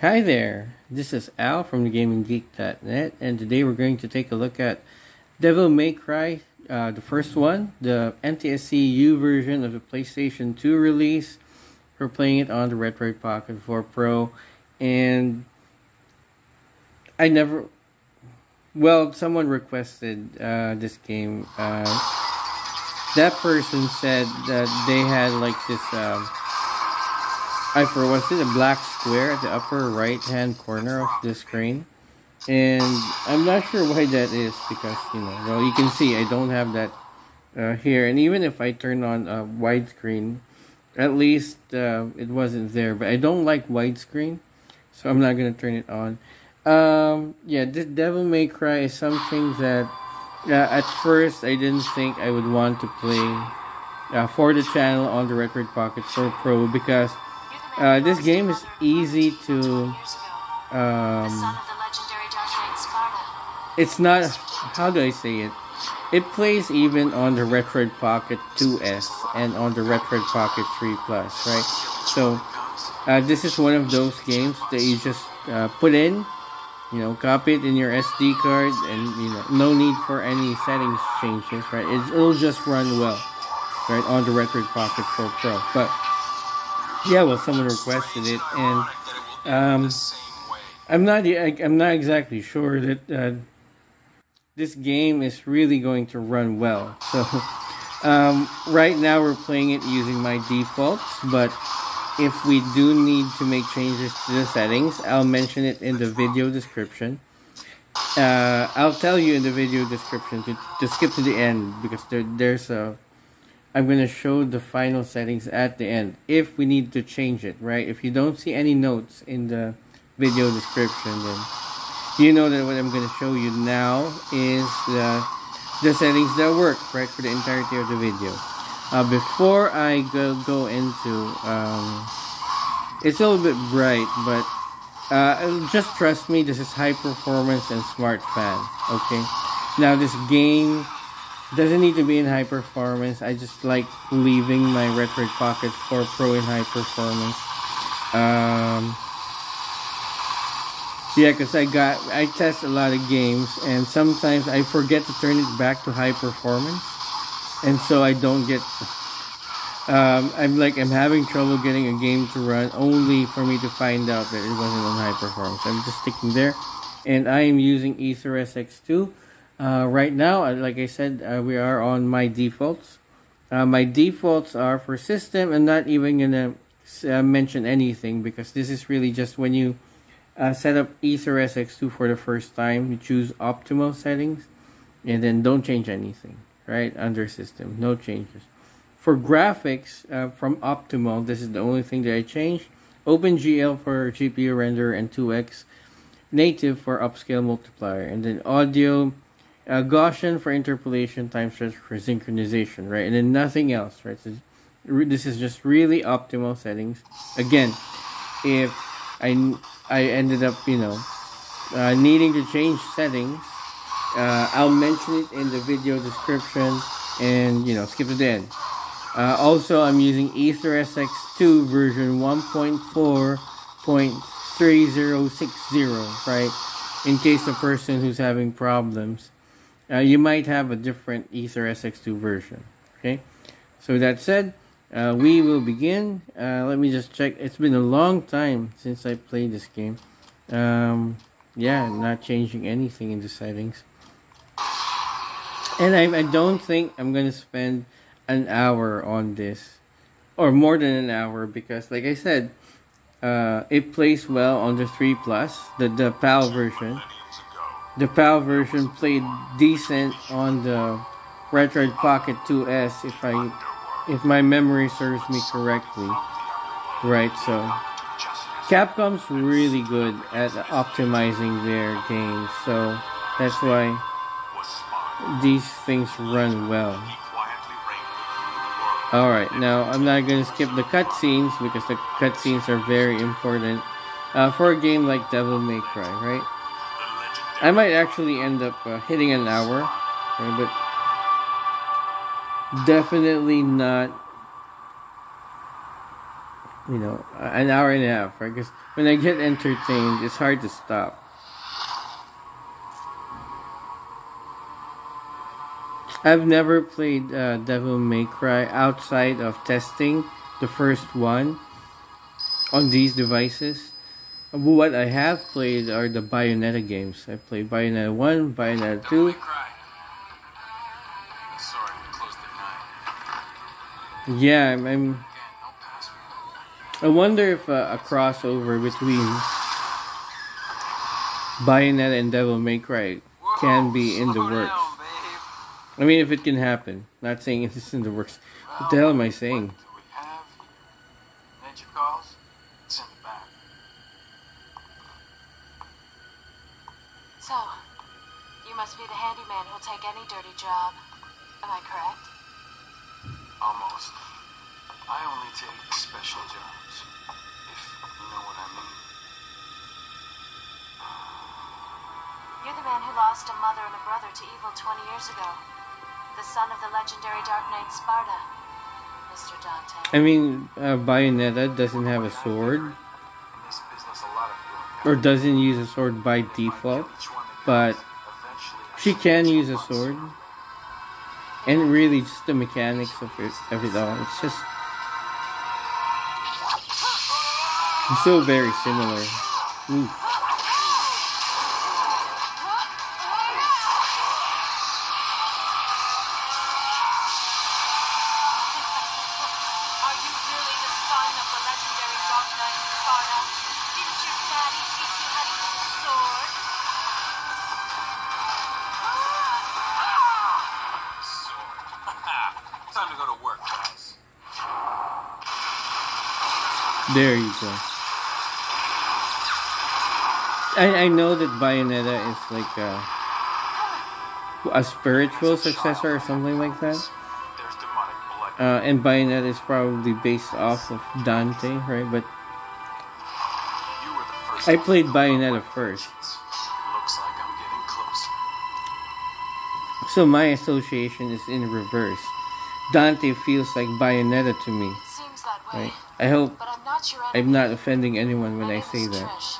Hi there, this is Al from TheGamingGeek.net, and today we're going to take a look at Devil May Cry, uh, the first one, the NTSC U version of the PlayStation 2 release. We're playing it on the Retroid Pocket 4 Pro, and I never. Well, someone requested uh, this game. Uh, that person said that they had like this. Um, I for was it a black square at the upper right hand corner of the screen, and I'm not sure why that is because you know well you can see I don't have that uh, here, and even if I turn on a widescreen, at least uh, it wasn't there. But I don't like widescreen, so I'm not gonna turn it on. Um, yeah, this Devil May Cry is something that uh, at first I didn't think I would want to play uh, for the channel on the Retroid Pocket 4 Pro because uh, this game is easy to. Um, it's not. How do I say it? It plays even on the Retroid Pocket 2S and on the Retroid Pocket 3 Plus, right? So, uh, this is one of those games that you just uh, put in, you know, copy it in your SD card, and you know, no need for any settings changes, right? It, it'll just run well, right, on the Retroid Pocket 4 Pro. But yeah, well, someone requested it, and um, I'm not. I'm not exactly sure that uh, this game is really going to run well. So um, right now we're playing it using my defaults, but if we do need to make changes to the settings, I'll mention it in the video description. Uh, I'll tell you in the video description to, to skip to the end because there, there's a I'm going to show the final settings at the end if we need to change it, right? If you don't see any notes in the video description, then you know that what I'm going to show you now is the, the settings that work, right, for the entirety of the video. Uh, before I go, go into, um, it's a little bit bright, but uh, just trust me, this is high performance and smart fan, okay? Now, this game doesn't need to be in high performance. I just like leaving my Retroid Pocket 4 Pro in high performance. Um, yeah, because I got I test a lot of games and sometimes I forget to turn it back to high performance, and so I don't get. Um, I'm like I'm having trouble getting a game to run only for me to find out that it wasn't on high performance. I'm just sticking there, and I am using Aether SX2 uh, right now, uh, like I said, uh, we are on my defaults. Uh, my defaults are for system. I'm not even gonna uh, mention anything because this is really just when you uh, set up Aether SX2 for the first time. You choose optimal settings, and then don't change anything. Right under system, no changes. For graphics from optimal, this is the only thing that I changed. OpenGL for GPU render and 2x native for upscale multiplier, and then audio uh, Gaussian for interpolation, time stretch for synchronization, right? And then nothing else, right? So this is just really optimal settings. Again, if I I ended up, you know, uh, needing to change settings, uh, I'll mention it in the video description, and you know, skip to the end. Uh, also, I'm using Aether SX2 version 1.4.3060, right? In case the person who's having problems uh, you might have a different Aether SX2 version. Okay, so that said, uh, we will begin. Uh, let me just check. It's been a long time since I played this game. Um, yeah, not changing anything in the settings. And I, I don't think I'm gonna spend an hour on this, or more than an hour, because like I said, uh, it plays well on the 3 Plus, the the PAL version the PAL version played decent on the Retroid Pocket 2S if I if my memory serves me correctly. Right, so Capcom's really good at optimizing their games, so that's why these things run well. Alright, now I'm not gonna skip the cutscenes because the cutscenes are very important uh, for a game like Devil May Cry, right? I might actually end up uh, hitting an hour, but definitely not you know, an hour and a half, right? Because when I get entertained, it's hard to stop. I've never played uh, Devil May Cry outside of testing the first one on these devices. What I have played are the Bayonetta games. I played Bayonetta 1, Bayonetta 2. Yeah, I'm, I'm I wonder if uh, a crossover between Bayonetta and Devil May Cry can be in the works. I mean, if it can happen. Not saying it's in the works. What the hell am I saying? Must be the handyman who'll take any dirty job. Am I correct? Almost. I only take special jobs. If You're the man who lost a mother and a brother to evil 20 years ago. The son of the legendary Dark Knight Sparta, Mr. Dante. I mean, uh, Bayonetta doesn't have a sword. Or doesn't use a sword by default. But she can use a sword. And really, just the mechanics of it, of it all. It's just. So very similar. Ooh. That Bayonetta is like a, a spiritual successor or something like that. Uh, and Bayonetta is probably based off of Dante, right? But I played Bayonetta first. So my association is in reverse. Dante feels like Bayonetta to me. Right? I hope I'm not offending anyone when I say that.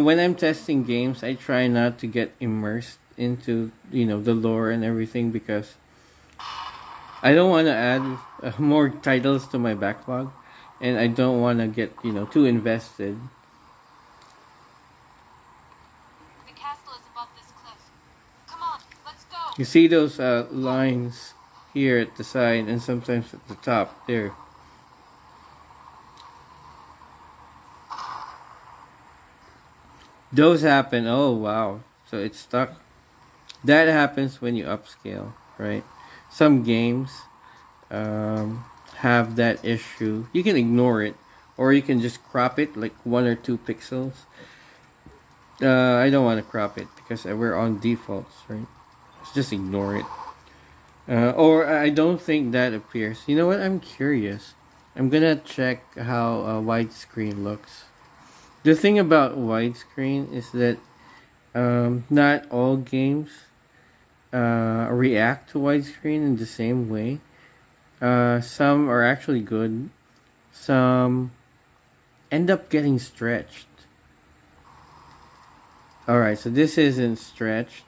When I'm testing games, I try not to get immersed into you know the lore and everything because I don't want to add uh, more titles to my backlog, and I don't want to get you know too invested. The castle is above this cliff. Come on. You see those uh, lines here at the side and sometimes at the top there. Those happen. Oh wow. So it's stuck. That happens when you upscale, right? Some games um, have that issue. You can ignore it, or you can just crop it like one or two pixels. Uh, I don't want to crop it because we're on defaults, right? just ignore it. Uh, or I don't think that appears. You know what? I'm curious. I'm gonna check how a widescreen looks the thing about widescreen is that um, not all games uh, react to widescreen in the same way. Uh, some are actually good. Some end up getting stretched. Alright, so this isn't stretched.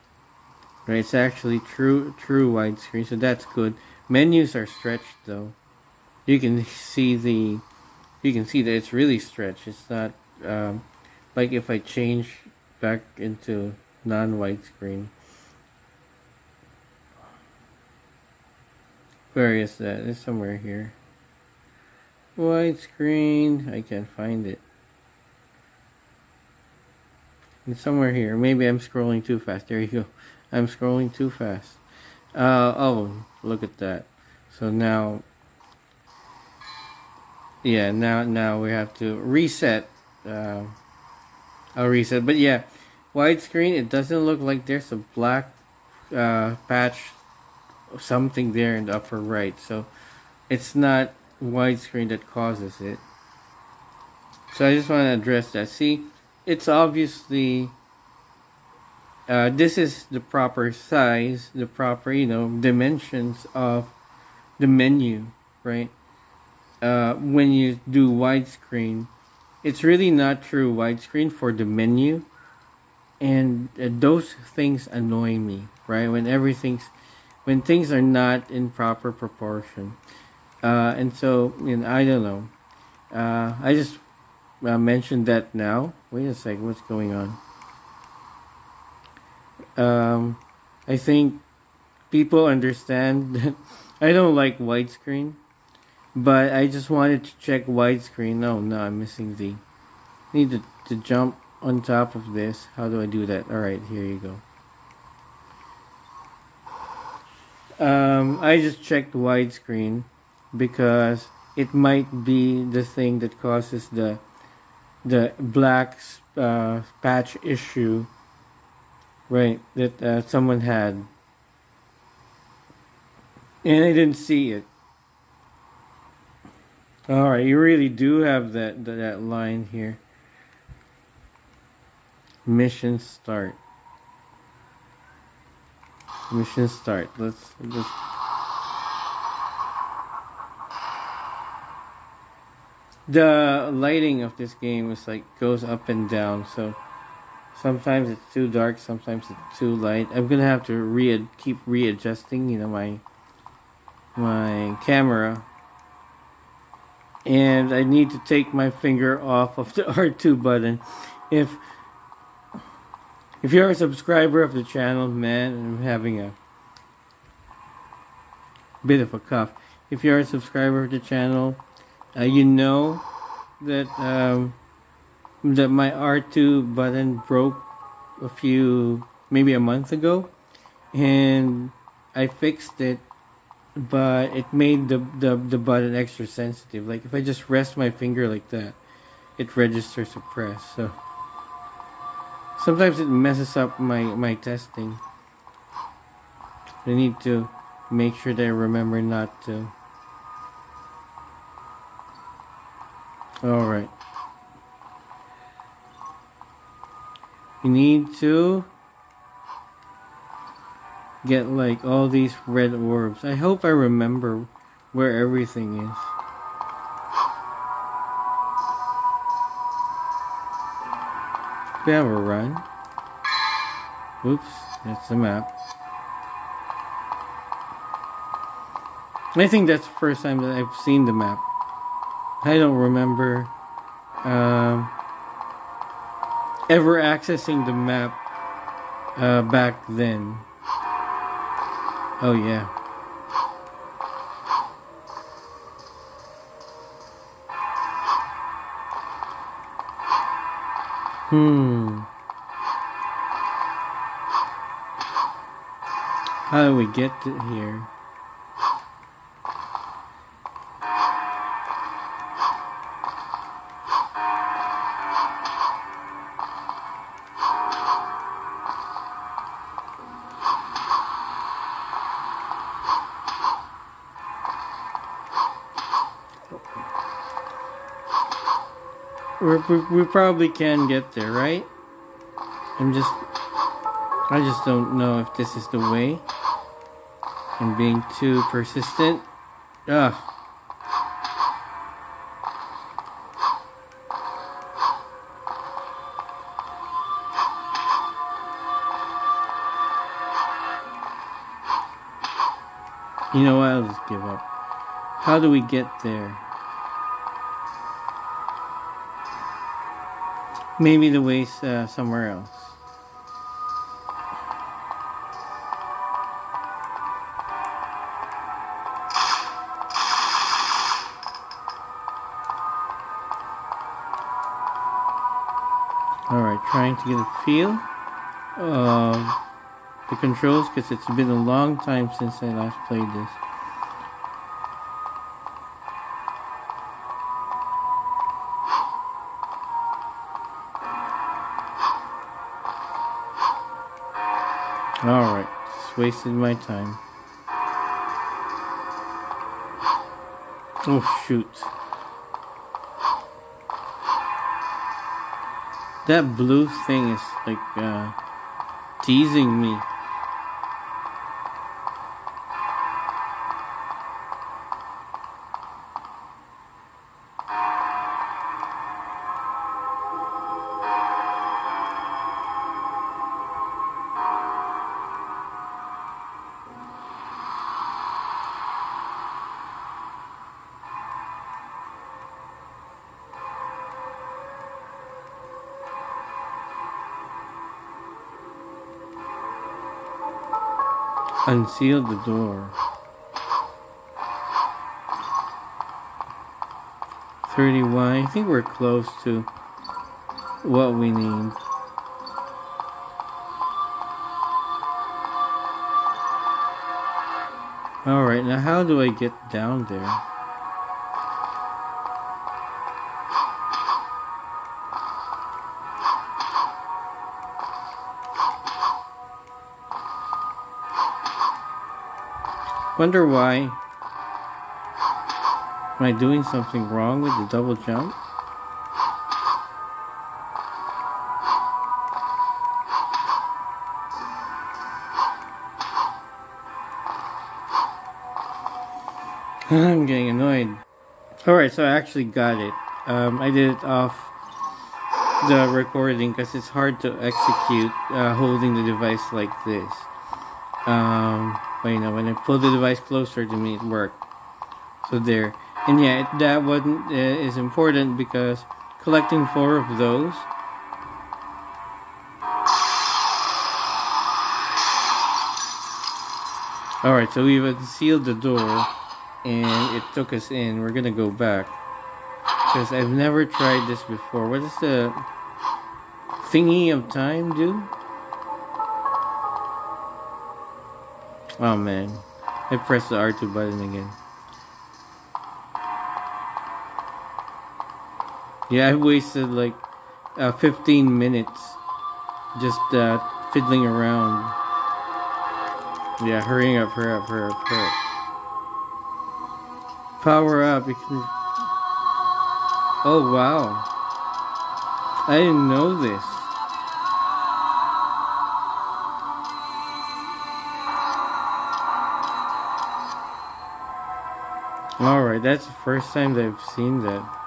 Right, it's actually true true widescreen, so that's good. Menus are stretched though. You can see the you can see that it's really stretched. It's not um, like if I change back into non-widescreen where is that it's somewhere here widescreen I can't find it It's somewhere here. Maybe I'm scrolling too fast. There you go. I'm scrolling too fast. Uh, oh, look at that. So now, yeah, now now we have to reset. Uh, reset. But yeah, widescreen. It doesn't look like there's a black uh, patch, something there in the upper right. So it's not widescreen that causes it. So I just want to address that. See, it's obviously uh, this is the proper size, the proper you know dimensions of the menu, right? Uh, when you do widescreen, it's really not true widescreen for the menu, and uh, those things annoy me, right? When everything's when things are not in proper proportion, uh, and so you know, I don't know. Uh, I just uh, mentioned that now. Wait a second, what's going on? Um, I think people understand that I don't like widescreen, but I just wanted to check widescreen. No, no, I'm missing the. Need to, to jump on top of this. How do I do that? All right, here you go. Um, I just checked widescreen because it might be the thing that causes the the black uh, patch issue, right? That uh, someone had, and I didn't see it. All right, you really do have that that, line here. Mission start. Mission start. Let's let's the lighting of this game is like goes up and down so sometimes it's too dark sometimes it's too light i'm gonna have to re keep readjusting you know my my camera and i need to take my finger off of the r2 button. If if you're a subscriber of the channel man i'm having a bit of a cough. If you're a subscriber of the channel uh, you know that um, that my R2 button broke a few maybe a month ago. And I fixed it but it made the, the the button extra sensitive. Like if I just rest my finger like that it registers a press so. Sometimes it messes up my my testing. I need to make sure that I remember not to. All right. You need to get like all these red orbs. I hope I remember where everything is. We have a run. Oops, that's the map. I think that's the first time that I've seen the map. I don't remember um, ever accessing the map uh, back then. Oh, yeah. Hmm. How do we get to here? We we probably can get there, right? I'm just, I just don't know if this is the way. I'm being too persistent. Ugh. You know what? I'll just give up. How do we get there? Maybe the way's uh, somewhere else. Alright, trying to get a feel of the controls because it's been a long time since I last played this. Wasted my time. Oh shoot. That blue thing is like uh, teasing me. Unseal the door. 31. I think we're close to what we need. Alright, now how do I get down there? I wonder why. Am I doing something wrong with the double jump? I'm getting annoyed. Alright, so I actually got it. Um, I did it off the recording because it's hard to execute uh, holding the device like this. Um, but you know, when I pull the device closer to me, it worked. So there. And yeah, it, that one uh, is important because collecting four of those Alright, so we've sealed the door and it took us in. We're gonna go back. Because I've never tried this before. What does the thingy of time do? Oh man. I pressed the R2 button again. Yeah, I wasted like uh, 15 minutes just uh, fiddling around. Yeah, hurrying up, hurry up, hurry up, hurry up. Power up, can... Oh wow. I didn't know this. Alright, that's the first time I've seen that.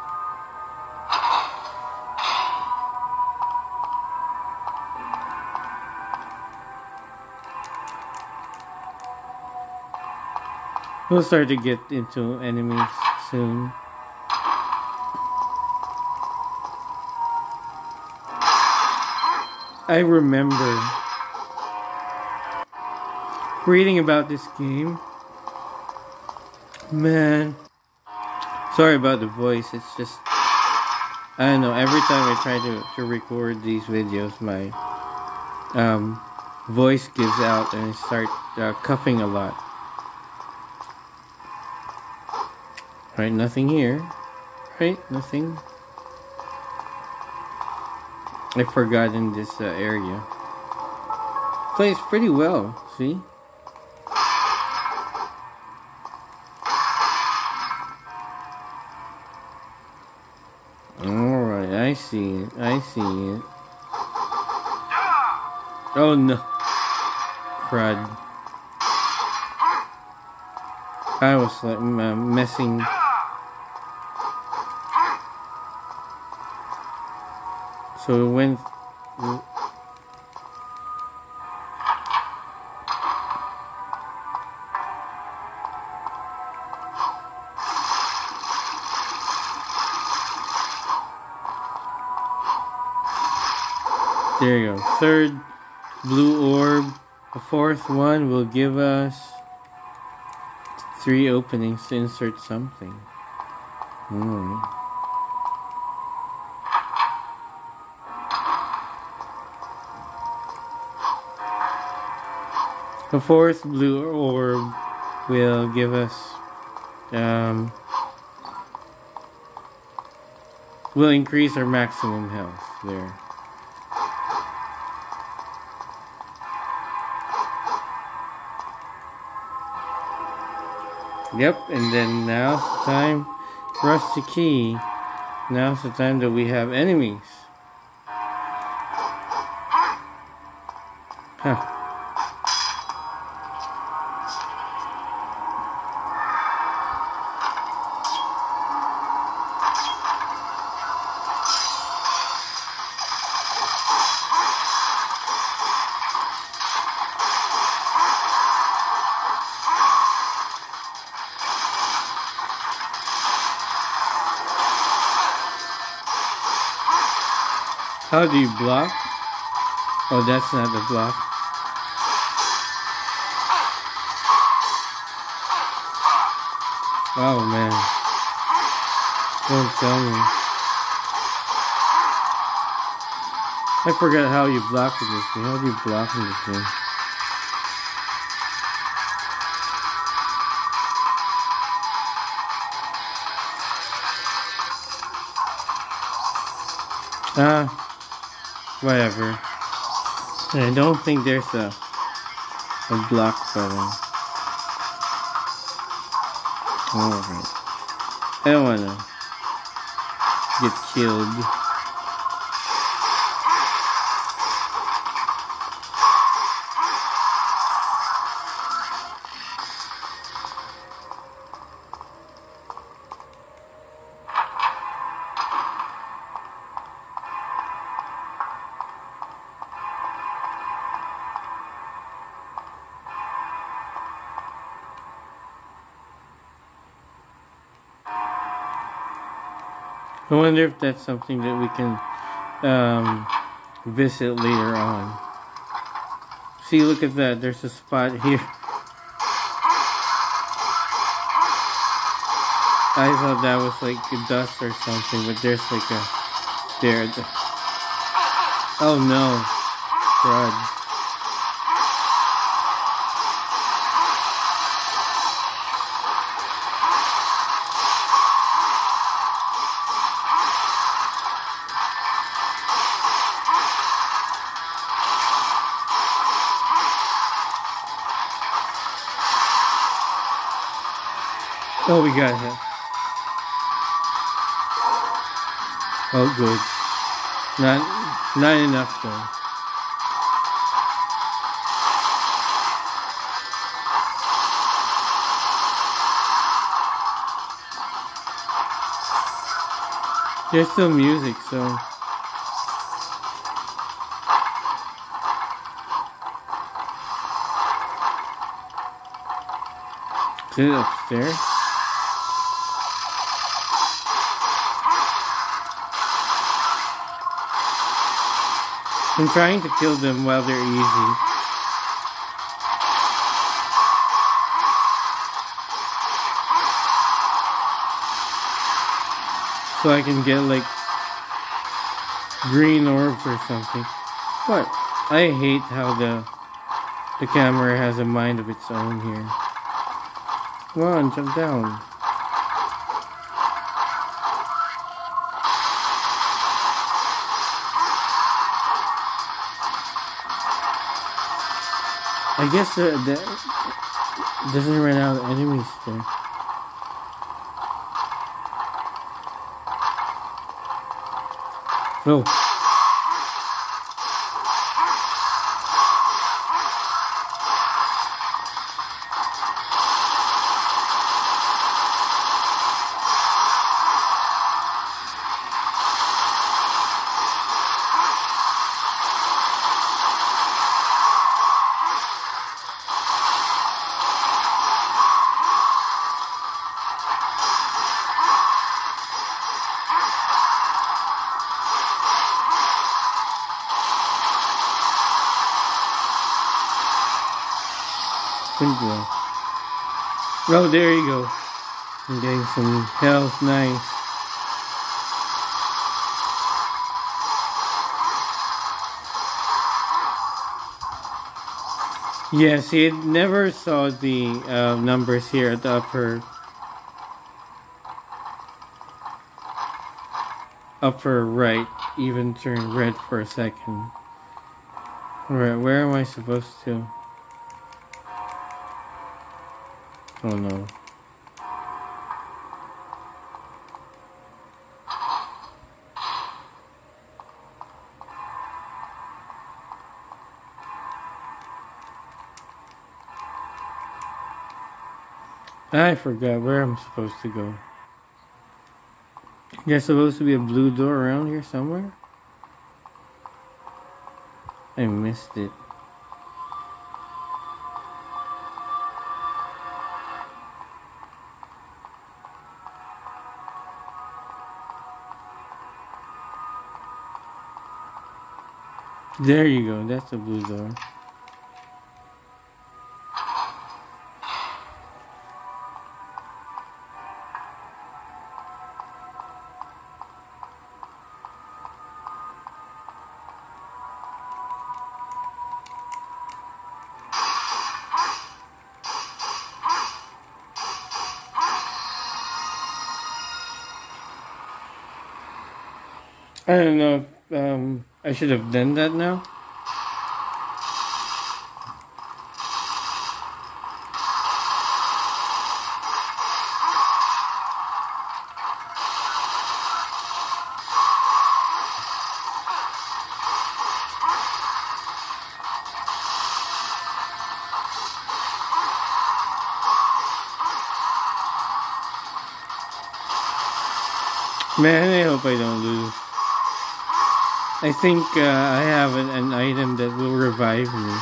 We'll start to get into enemies soon. I remember reading about this game. Man, sorry about the voice. It's just I don't know. Every time I try to to record these videos, my um, voice gives out and I start uh, coughing a lot. Right, nothing here. Right, nothing. I've forgotten this uh, area. Plays pretty well, see? See it. I see it. Oh no. Crud. I was like uh, messing. So it went. There you go. Third blue orb. The fourth one will give us three openings to insert something. Hmm. The fourth blue orb will give us um, will increase our maximum health there. Yep, and then now's the time Rusty Key. Now's the time that we have enemies. How do you block? Oh, that's not the block. Oh man. Don't tell me. I forgot how you block in this game. How do you block in this game? Ah, whatever. I don't think there's a a block button. Alright. I don't wanna get killed. Wonder if that's something that we can um, visit later on. See, look at that. There's a spot here. I thought that was like dust or something, but there's like a there. Oh no, crud. Oh, we got him. Oh, good. Not, not enough though. There's still music, so. Is it upstairs? I'm trying to kill them while they're easy. So I can get like green orbs or something. But I hate how the the camera has a mind of its own here. Come on, jump down. I guess the, the doesn't run out of enemies there. Oh. Simple. Oh, there you go. I'm getting some health. Nice. Yes, he never saw the uh, numbers here at the upper upper right even turn red for a second. Alright, where am I supposed to? Oh no. I forgot where I'm supposed to go. There's supposed to be a blue door around here somewhere? I missed it. There you go, that's the blue door. I don't know. Um, I should have done that now. Man, I hope I don't lose. I think uh, I have an, an item that will revive me.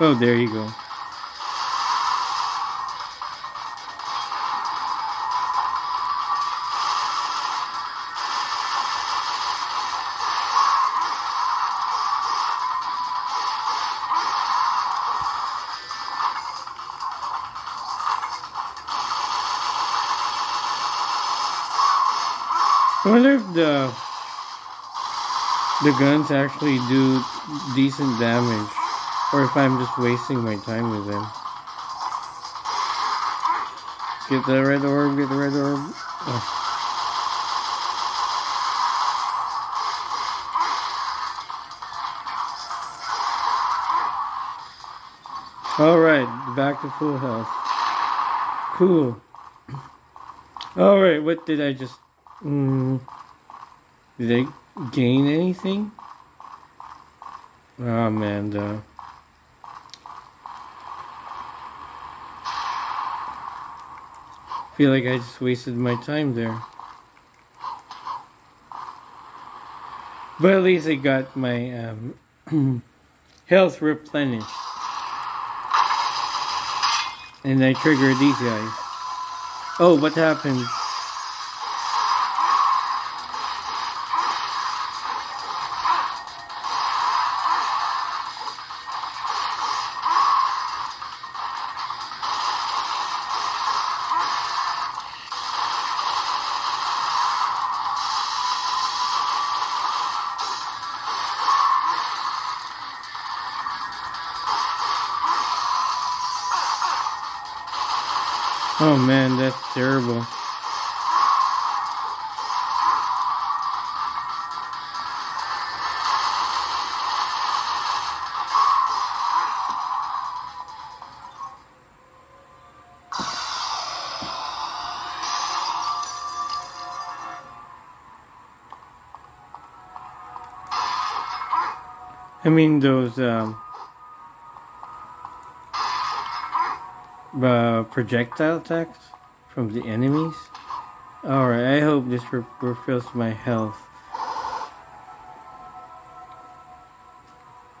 Oh, there you go. The guns actually do decent damage, or if I'm just wasting my time with them. Get the red orb, get the red orb. Oh. Alright, back to full health. Cool. Alright, what did I just... Mm, did I gain anything? Oh man, the... feel like I just wasted my time there. But at least I got my um, health replenished. And I triggered these guys. Oh, what happened? I mean those um uh, projectile attacks from the enemies. Alright, I hope this re- refills my health.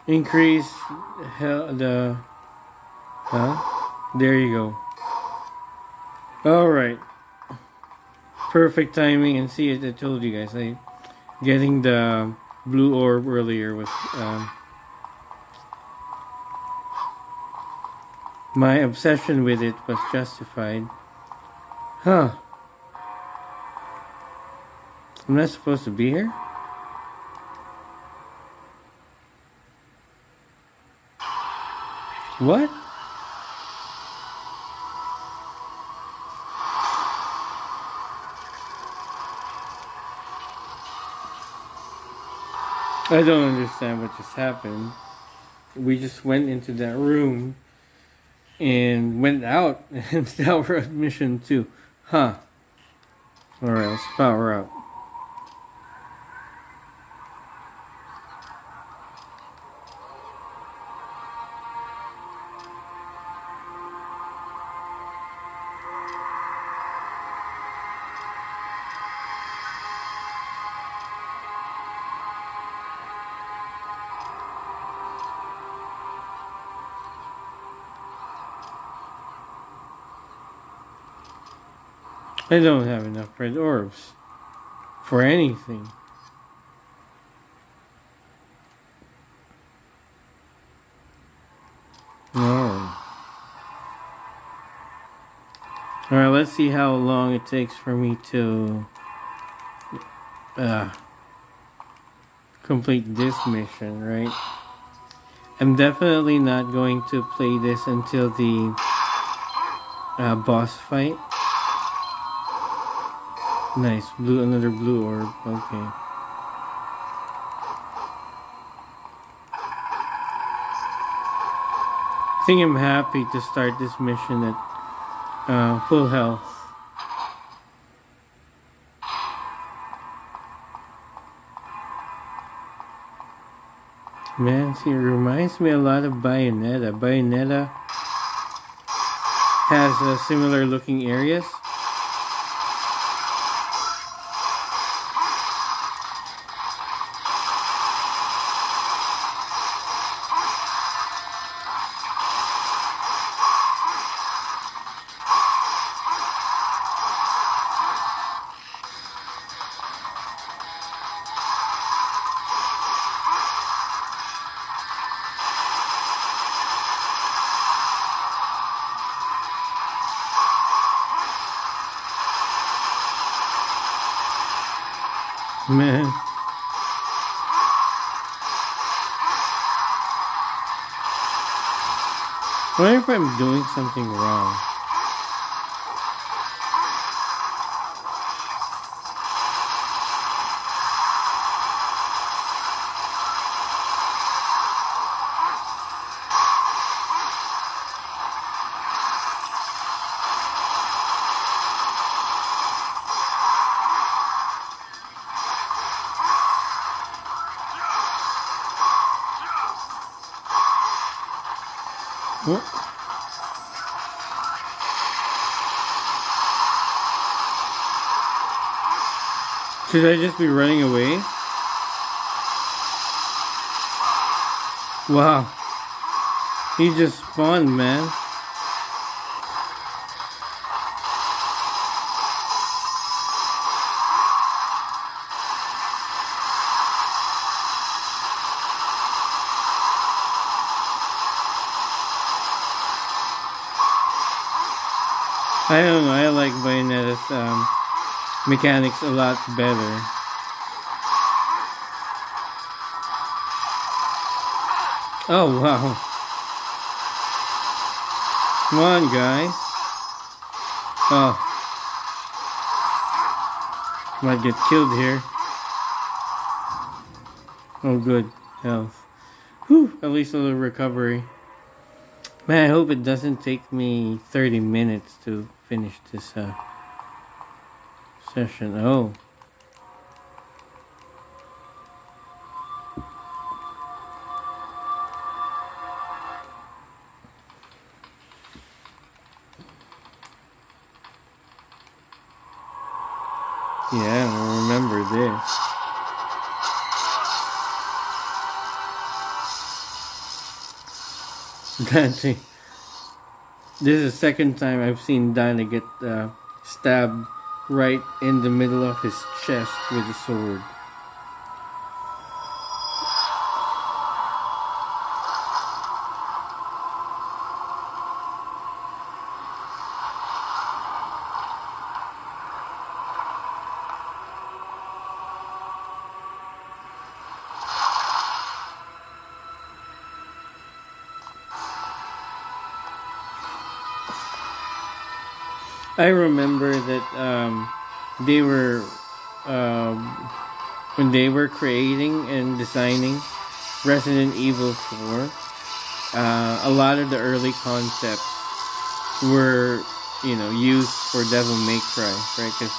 Increase the huh? There you go. Alright. Perfect timing and see it I told you guys I getting the blue orb earlier was um My obsession with it was justified. Huh. I'm not supposed to be here? What? I don't understand what just happened. We just went into that room and went out, and now we're at mission two. Huh. Alright, let's power out. I don't have enough red orbs for anything. No. Alright, let's see how long it takes for me to uh, complete this mission, right? I'm definitely not going to play this until the uh, boss fight. Nice. Blue, another blue orb. Okay. I think I'm happy to start this mission at uh, full health. Man, see, it reminds me a lot of Bayonetta. Bayonetta has uh, similar looking areas. Man. I wonder if I'm doing something wrong. Should I just be running away? Wow. He just spawned, man. I don't know. I like Bayonetta's um, mechanics a lot better. Oh wow! Come on, guys. Oh, might get killed here. Oh, good health. Whew, at least a little recovery. Man, I hope it doesn't take me 30 minutes to finish this uh, session. Oh. Yeah, I remember this. Dante. This is the second time I've seen Dante get uh, stabbed right in the middle of his chest with a sword. I remember that um, they were um, when they were creating and designing Resident Evil 4. Uh, a lot of the early concepts were, you know, used for Devil May Cry, right? Because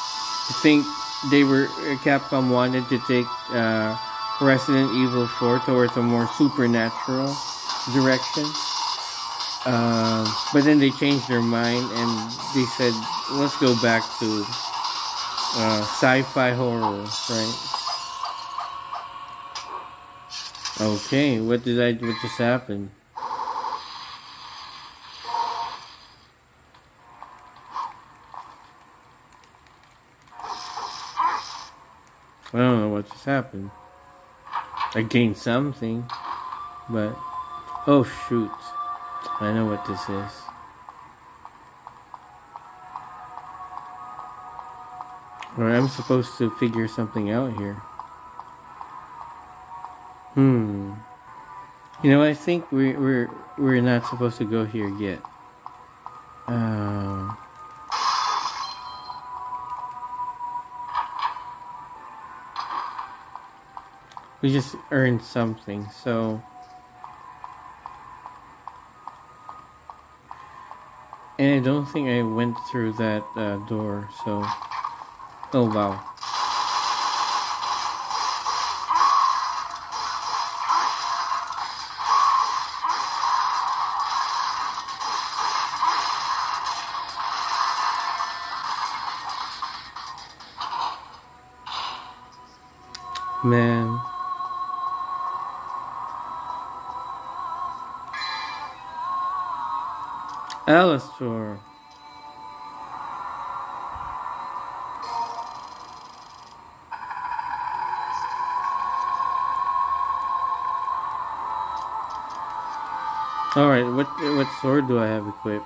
I think they were Capcom wanted to take uh, Resident Evil 4 towards a more supernatural direction. Uh, but then they changed their mind and they said, let's go back to uh, sci-fi horror, right? Okay, what did I? What just happened? I don't know what just happened. I gained something, but oh shoot, I know what this is. Or I'm supposed to figure something out here. Hmm. You know, I think we we're we're not supposed to go here yet. Uh, we just earned something, so. And I don't think I went through that uh, door, so. Oh wow. All right, what what sword do I have equipped?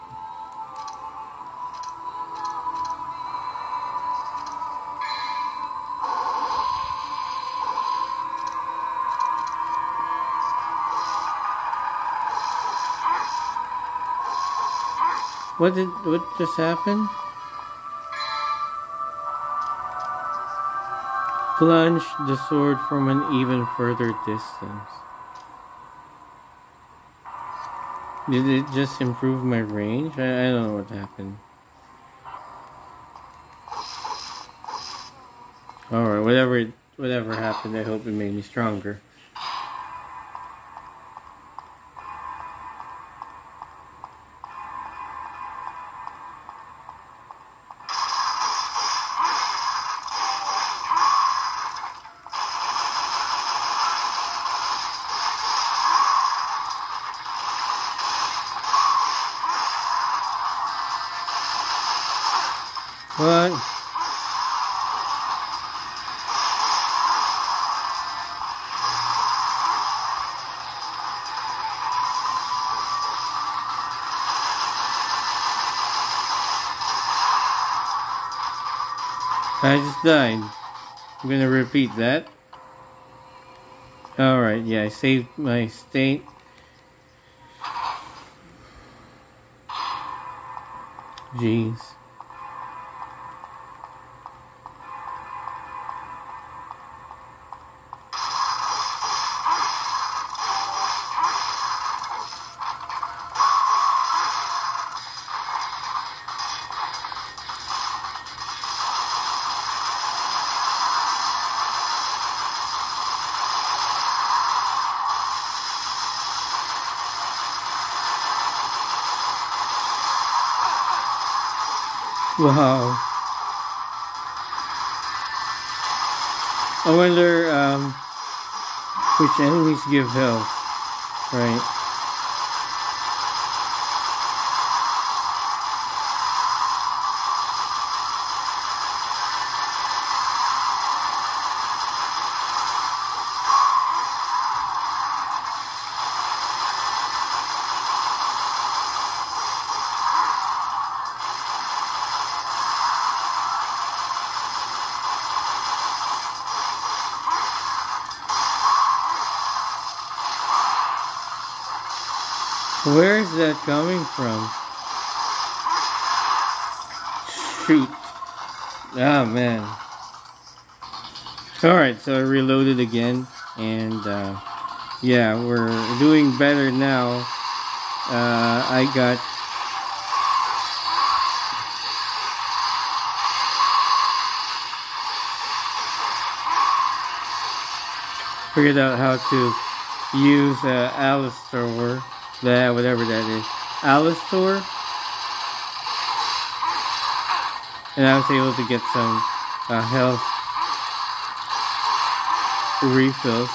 What did what just happened? Plunge the sword from an even further distance. Did it just improve my range? I, I don't know what happened. Alright, whatever whatever happened, I hope it made me stronger. I just died. I'm gonna repeat that. Alright, yeah, I saved my state. Jeez. Wow. I wonder um, which enemies give health, right? From? shoot. Oh man. Alright, so I reloaded again and uh, yeah, we're doing better now. Uh, I got figured out how to use uh, Alastor, that whatever that is, Alastor, and I was able to get some uh, health refills.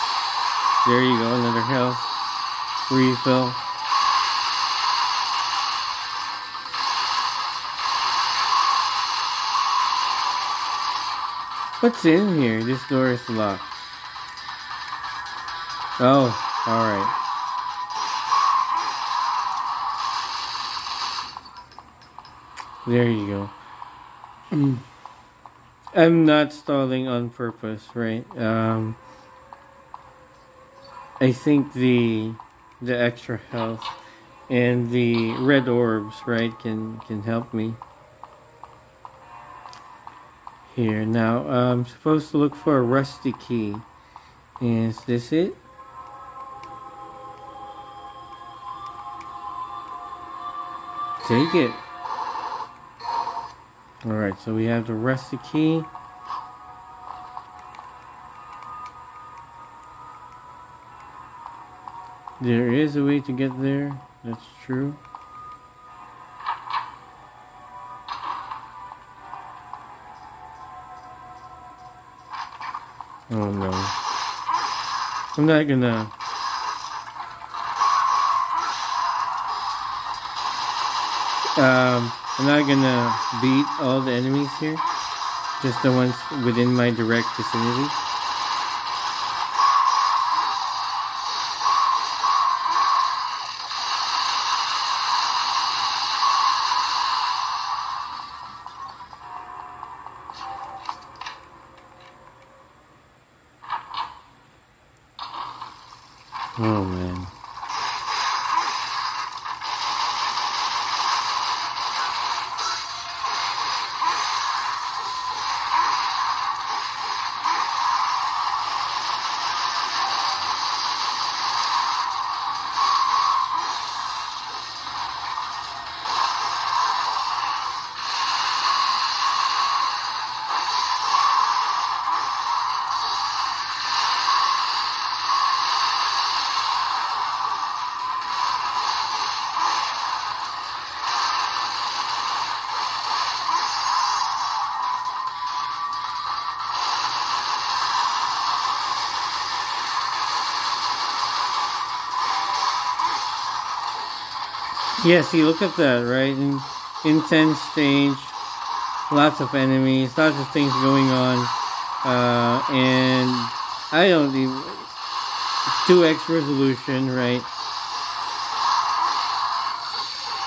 There you go, another health refill. What's in here? This door is locked. Oh, alright. There you go. I'm not stalling on purpose, right? Um, I think the the extra health and the red orbs, right, can can help me. Here now, I'm supposed to look for a rusty key. Is this it? Take it. Alright, so we have the rusty key. There is a way to get there. That's true. Oh no. I'm not gonna... Um, I'm not gonna beat all the enemies here. Just the ones within my direct vicinity. Yeah, see, look at that, right? In, intense stage, lots of enemies, lots of things going on, uh, and I don't even 2x resolution, right?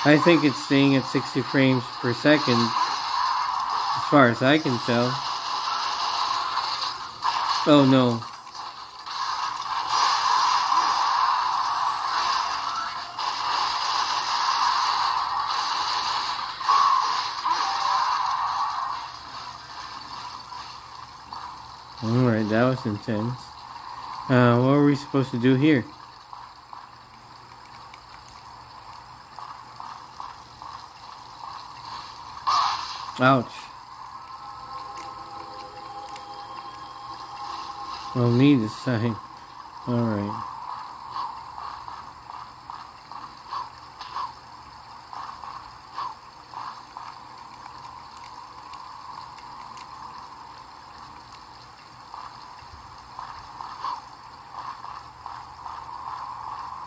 I think it's staying at 60 frames per second, as far as I can tell. Oh no. Supposed to do here? Ouch. I'll need this sign. Alright.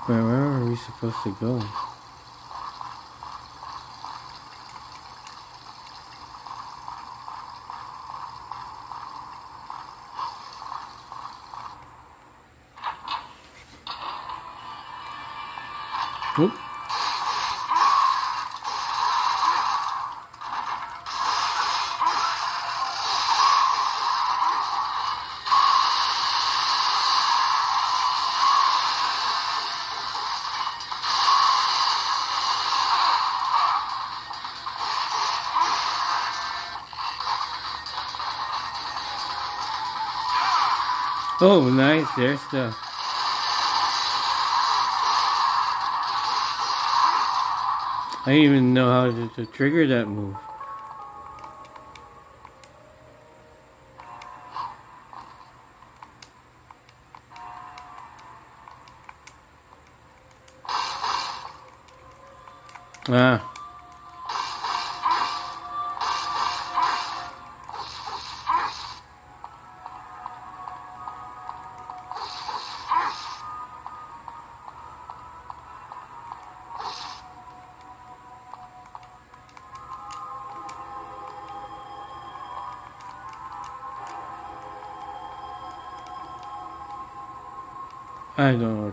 Where, where are we supposed to go? Oop. Oh, nice. There's the. I didn't even know how to, to trigger that move.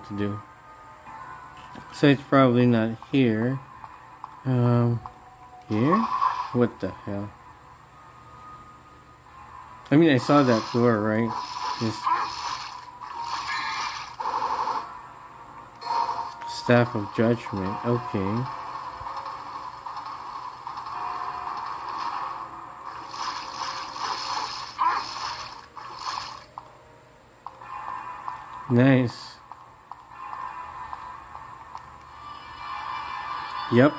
To do. So it's probably not here. Um, here? What the hell? I mean, I saw that door, right? Just staff of judgment. Okay. Nice. Yep.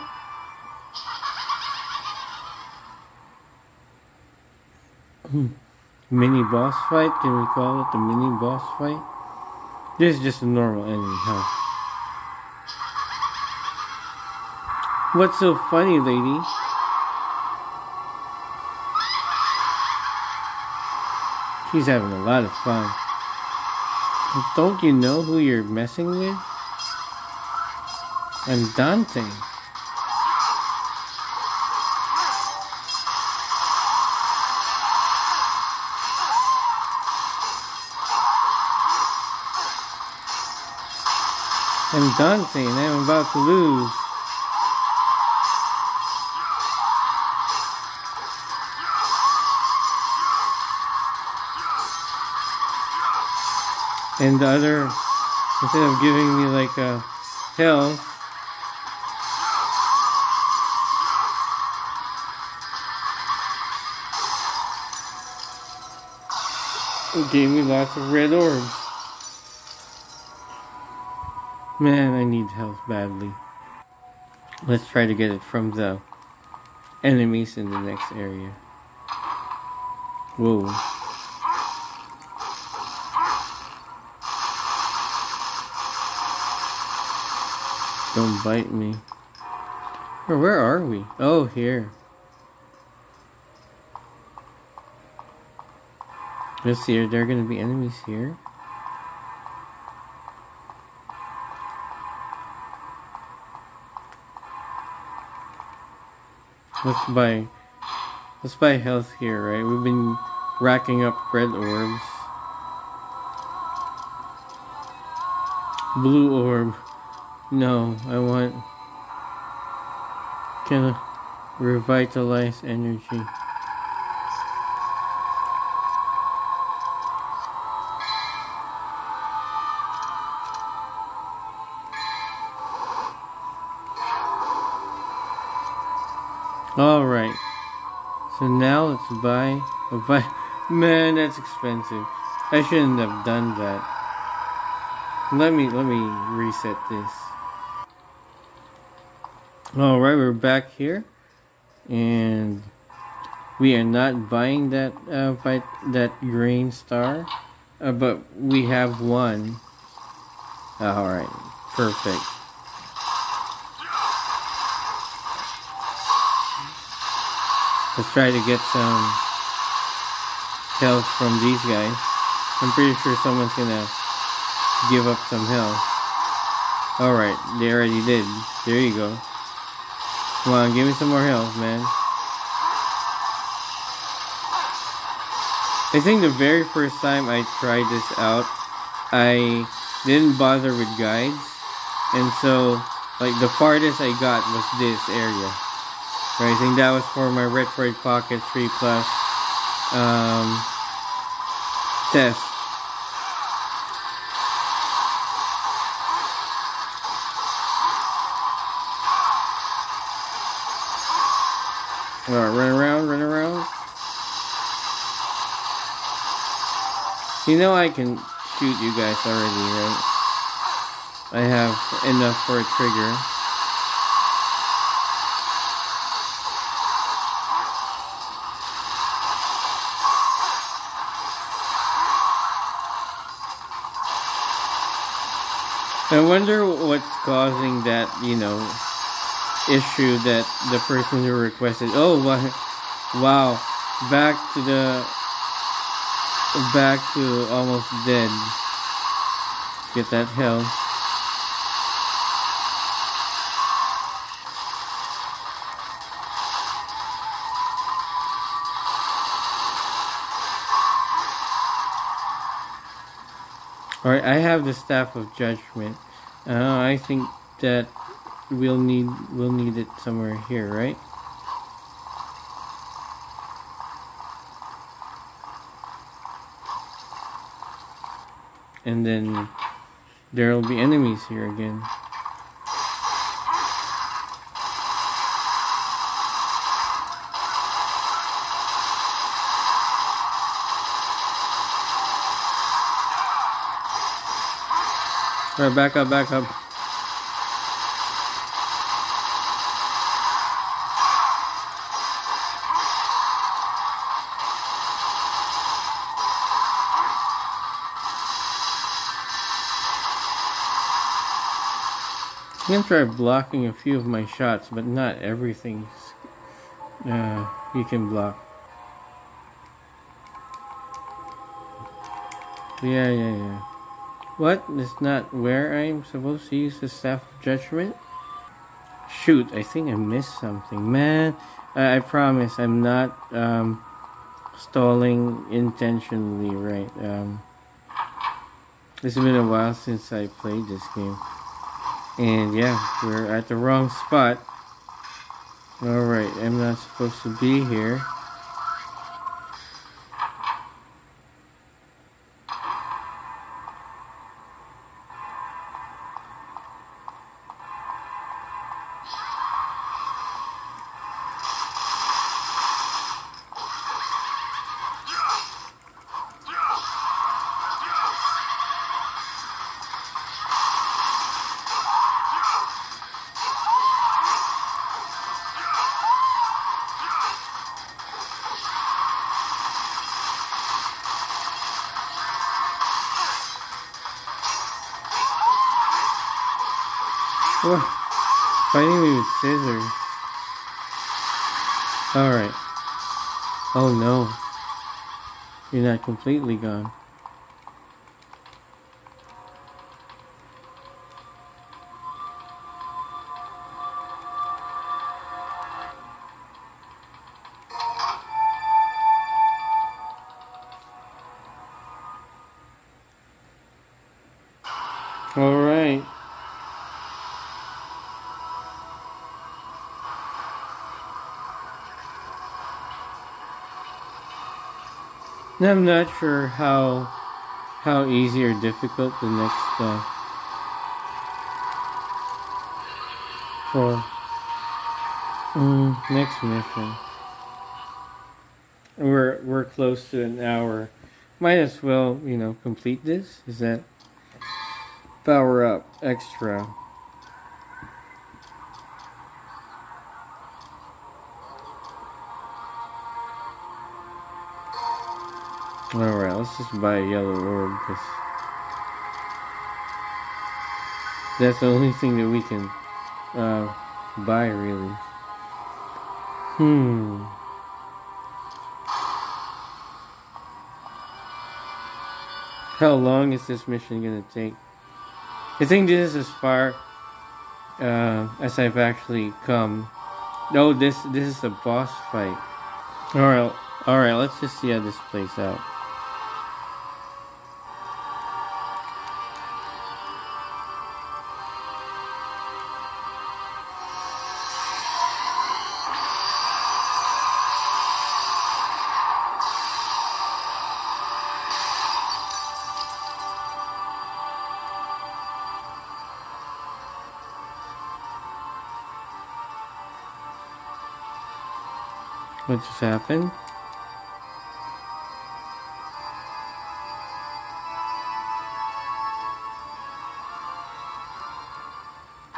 Hmm. mini boss fight? Can we call it the mini boss fight? This is just a normal enemy, huh? What's so funny, lady? She's having a lot of fun. Don't you know who you're messing with? I'm Dante. Dante and I'm about to lose. And the other, instead of giving me like uh, a health, it gave me lots of red orbs. Man, I need health badly. Let's try to get it from the enemies in the next area. Whoa. Don't bite me. Where, where are we? Oh, here. Let's see, are there going to be enemies here? Let's buy, let's buy health here, right? We've been racking up red orbs. Blue orb. No, I want of revitalize energy. Alright. So now let's buy a vi- Man, that's expensive. I shouldn't have done that. Let me let me reset this. Alright, we're back here. And we are not buying that uh fight that green star. Uh, but we have one. Alright. Perfect. Let's try to get some health from these guys. I'm pretty sure someone's gonna give up some health. Alright, they already did. There you go. Come on, give me some more health, man. I think the very first time I tried this out, I didn't bother with guides. And so, like, the farthest I got was this area. I think that was for my Retroid Pocket 3 Plus um, test. Alright, run around, run around. You know I can shoot you guys already, right? I have enough for a trigger. I wonder what's causing that, you know, issue that the person who requested. Oh, wow. Back to the. Back to almost dead. Get that health. Alright, I have the staff of judgment. Uh, I think that we'll need we'll need it somewhere here, right? And then there'll be enemies here again. Alright, back up, back up. I'm gonna try blocking a few of my shots, but not everything uh, you can block. Yeah, yeah, yeah. What? Is not where I'm supposed to use the staff of judgment? Shoot, I think I missed something. Man, I, I promise I'm not um, stalling intentionally, right? Um, it's been a while since I played this game. And yeah, we're at the wrong spot. Alright, I'm not supposed to be here. Fighting me with scissors. Alright. Oh no. You're not completely gone. I'm not sure how how easy or difficult the next uh, for mm, next mission. We're we're close to an hour. Might as well, you know, complete this. Is that power up extra? Just buy a yellow orb because that's the only thing that we can uh, buy, really. Hmm. How long is this mission gonna take? I think this is as far uh, as I've actually come. No, this this is a boss fight. Alright, alright, let's just see how this plays out. what just happened.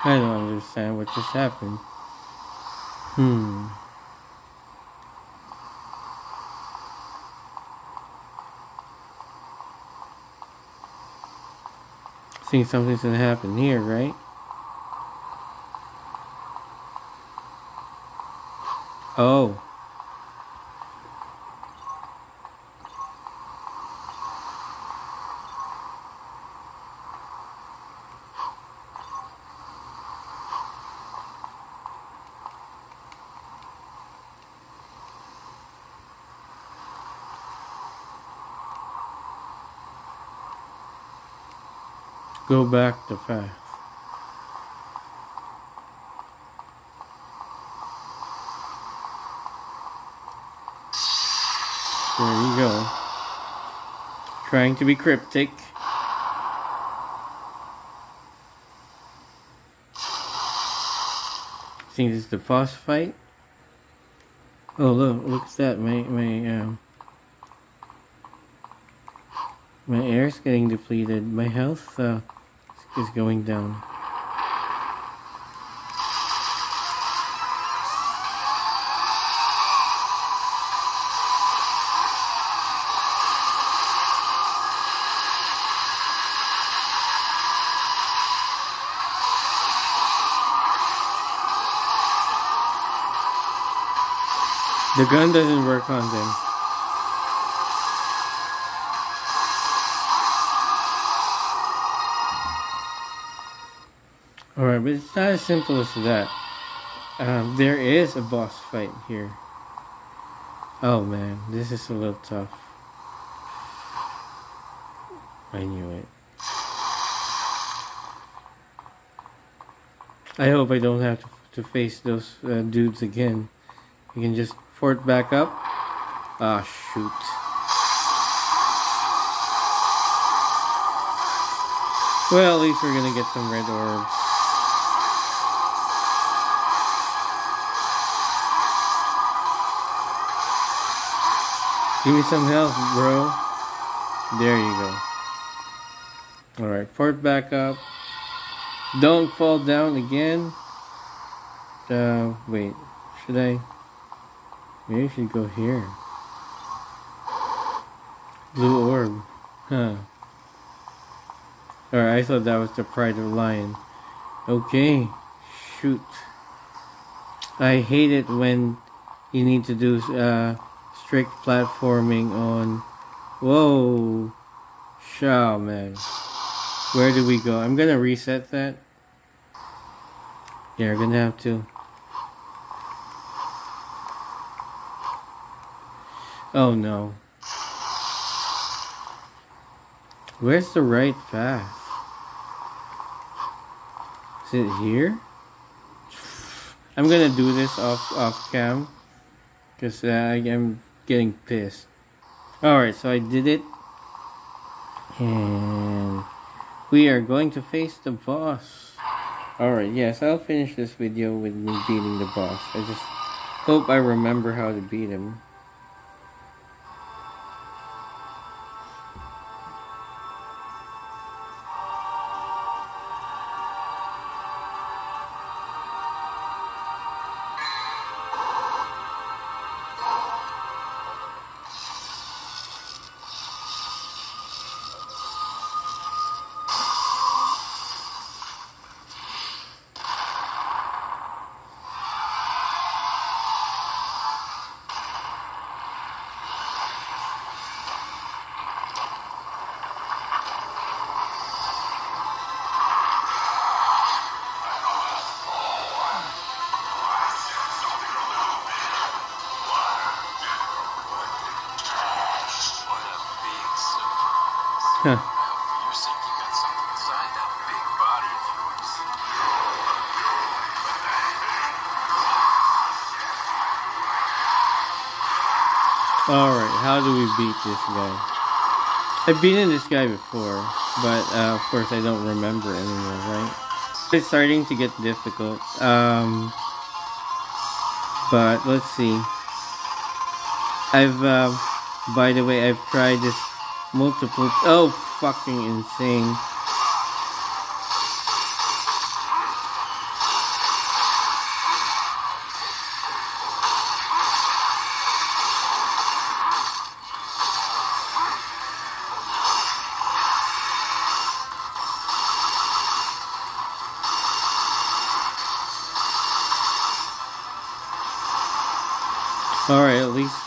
I don't understand what just happened. Hmm. think something's gonna happen here, right? Oh. Go back to path. There you go. Trying to be cryptic. think this is the boss fight. Oh look, look at that. My my um my air's getting depleted. My health uh, is going down. The gun doesn't work on them. Alright, but it's not as simple as that. Um, there is a boss fight here. Oh man, this is a little tough. I knew it. I hope I don't have to, to face those uh, dudes again. You can just fort back up. Ah, shoot. Well, at least we're gonna get some red orbs. Give me some health, bro. There you go. Alright, port back up. Don't fall down again. Uh, wait. Should I? Maybe I should go here. Blue orb. Huh. Alright, I thought that was the pride of lion. Okay. Shoot. I hate it when you need to do, uh, strict platforming on. Whoa. Shaw, man. Where do we go? I'm gonna reset that. Yeah, we're gonna have to. Oh no. Where's the right path? Is it here? I'm gonna do this off off cam because uh, I am getting pissed. Alright, so I did it. And we are going to face the boss. Alright, yes, I'll finish this video with me beating the boss. I just hope I remember how to beat him. How do we beat this guy? I've beaten this guy before, but uh, of course I don't remember anymore, right? It's starting to get difficult. Um, but let's see. I've, uh, by the way, I've tried this multiple. Oh, fucking insane.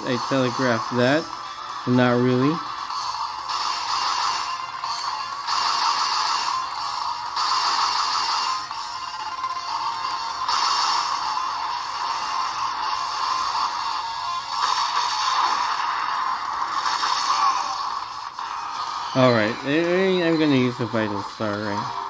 I telegraphed that. Not really. Alright, I'm gonna use the Vital Star, right?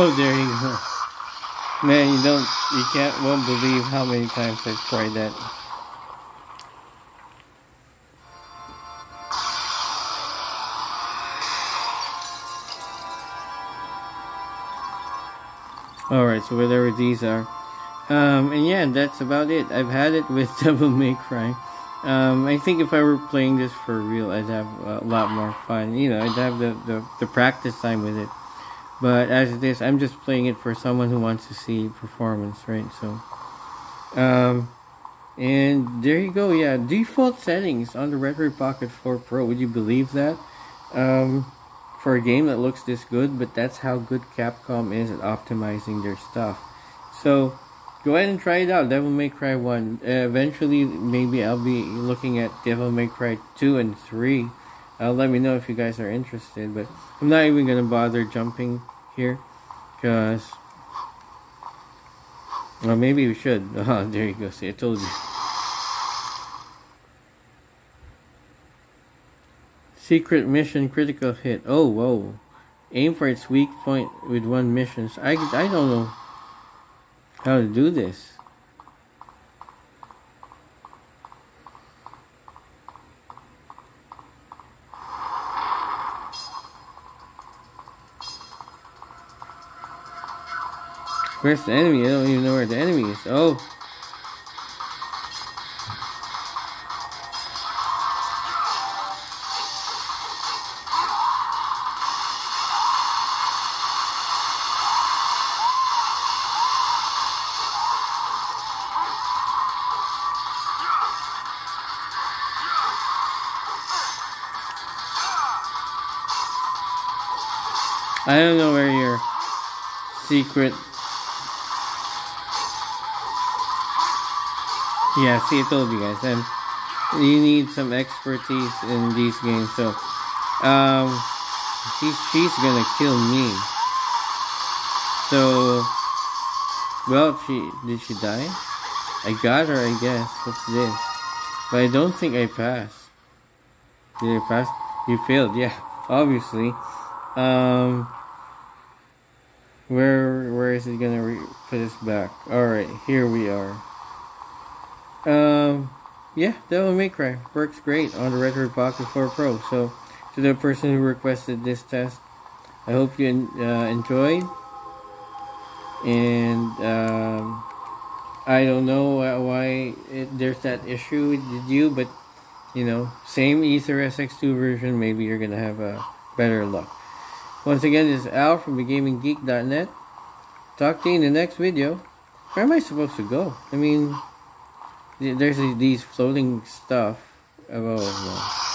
Oh, there you go. Man, you don't, you can't, won't believe how many times I've tried that. Alright, so whatever these are. Um, and yeah, that's about it. I've had it with Devil May Cry. Um, I think if I were playing this for real, I'd have a lot more fun. You know, I'd have the, the, the practice time with it. But as it is, I'm just playing it for someone who wants to see performance, right? So, um, and there you go. Yeah, default settings on the Retroid Pocket 4 Pro. Would you believe that? Um, for a game that looks this good, but that's how good Capcom is at optimizing their stuff. So, go ahead and try it out. Devil May Cry 1. Uh, eventually, maybe I'll be looking at Devil May Cry 2 and 3 uh, let me know if you guys are interested. But I'm not even gonna bother jumping here, cause well maybe we should. Oh, there you go. See, I told you. Secret mission critical hit. Oh whoa! Aim for its weak point with one mission. I I don't know how to do this. Where's the enemy? I don't even know where the enemy is. Oh. I don't know where your secret Yeah, see, I told you guys. And you need some expertise in these games. So, um, she's she's gonna kill me. So, well, she did she die? I got her, I guess. What's this? But I don't think I passed. Did I pass? You failed, yeah, obviously. Um, where where is it gonna put us back? All right, here we are. Um, yeah, Devil May Cry works great on the Retroid Pocket 4 Pro. So, to the person who requested this test, I hope you uh, enjoyed. And um, I don't know why it, there's that issue with you, but you know, same Aether SX2 version, maybe you're gonna have a better luck. Once again, this is Al from TheGamingGeek.net. Talk to you in the next video. Where am I supposed to go? I mean, there's these floating stuff. Oh, well.